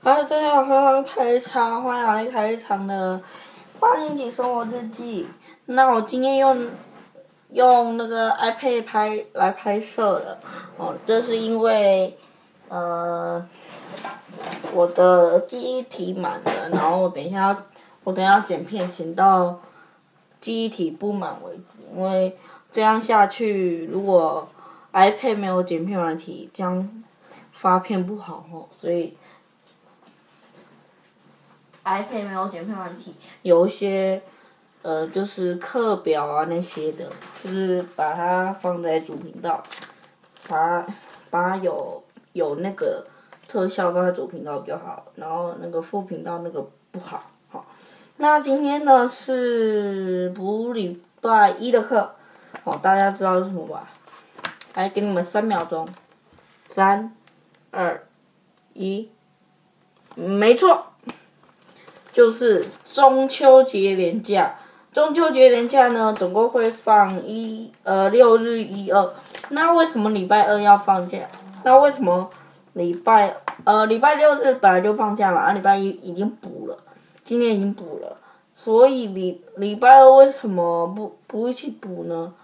好，大家好，欢迎开场，欢迎来开场的八年级生活日记。那我今天用用那个 iPad 拍来拍摄的，哦，这是因为呃我的记忆体满了，然后我等一下我等一下剪片剪到记忆体不满为止，因为这样下去，如果 iPad 没有剪片软体，这样发片不好哦，所以。iPad 没有剪片软体，有一些呃就是课表啊那些的，就是把它放在主频道，把把有有那个特效放在主频道比较好，然后那个副频道那个不好。好，那今天呢是补礼拜一的课，好，大家知道是什么吧？来，给你们三秒钟，三、二、一，没错。就是中秋节连假，中秋节连假呢，总共会放一呃六日一二。那为什么礼拜二要放假？那为什么礼拜呃礼拜六日本来就放假嘛？啊，礼拜一已经补了，今天已经补了，所以礼礼拜二为什么不不一起补呢？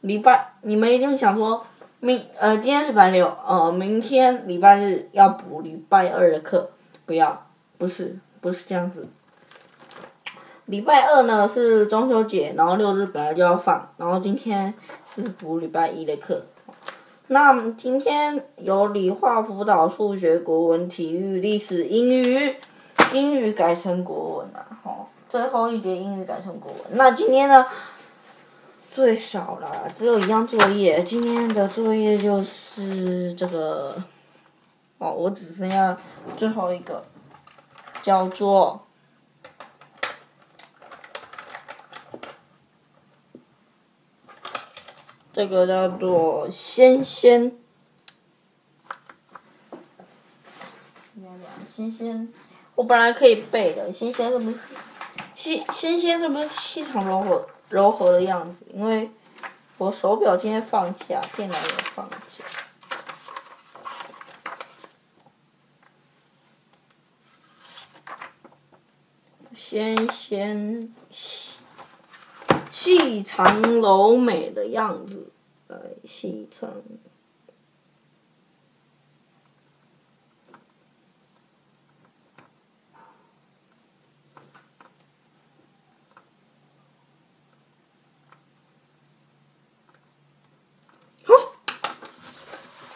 礼拜你们一定想说，明呃今天是礼拜六，呃明天礼拜日要补礼拜二的课，不要，不是不是这样子。礼拜二呢是中秋节，然后六日本来就要放，然后今天是补礼拜一的课。那今天有理化、辅导、数学、国文、体育、历史、英语，英语改成国文了，吼，最后一节英语改成国文。那今天呢最少了，只有一样作业，今天的作业就是这个，哦，我只剩下最后一个，叫做。这个叫做仙仙，仙仙，我本来可以背的，仙仙是不是？仙仙仙是不是细长柔和柔和的样子？因为我手表今天放假，电脑也放假。仙仙。细长柔美的样子，来细长。好，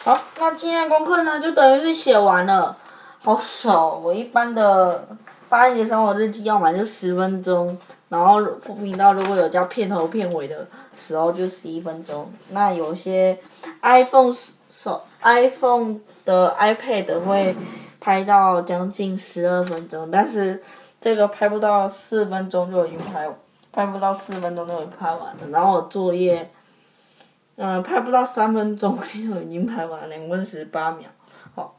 好，那今天功课呢，就等于是写完了。好少，我一般的八年级生活日记要完就十分钟。然后副频道如果有加片头片尾的时候就十一分钟，那有些 iPhone 手 iPhone 的 iPad 会拍到将近十二分钟，但是这个拍不到四分钟就已经拍，拍不到四分钟就已经拍完了。然后我作业，嗯，拍不到三分钟就已经拍完了，两分十八秒。好，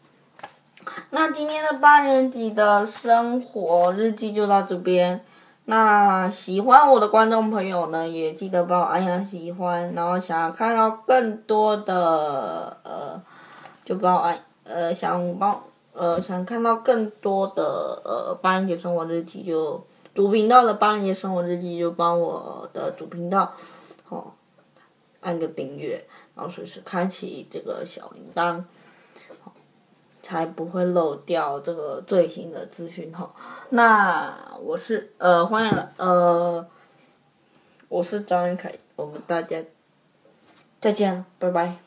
那今天的八年级的生活日记就到这边。那喜欢我的观众朋友呢，也记得帮我按下喜欢，然后想要看到更多的呃，就帮我按呃想帮呃想看到更多的呃八年级生活日记，就主频道的八年级生活日记就帮我的主频道哦按个订阅，然后随时开启这个小铃铛。才不会漏掉这个最新的资讯哈。那我是呃欢迎呃，我是张云凯，我们大家再见，拜拜。